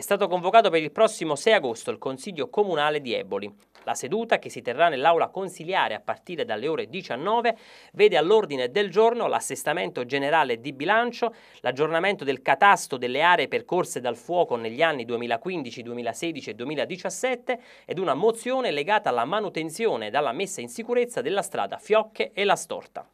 È stato convocato per il prossimo 6 agosto il Consiglio Comunale di Eboli. La seduta, che si terrà nell'aula consiliare a partire dalle ore 19, vede all'ordine del giorno l'assestamento generale di bilancio, l'aggiornamento del catasto delle aree percorse dal fuoco negli anni 2015, 2016 e 2017 ed una mozione legata alla manutenzione e alla messa in sicurezza della strada Fiocche e La Storta.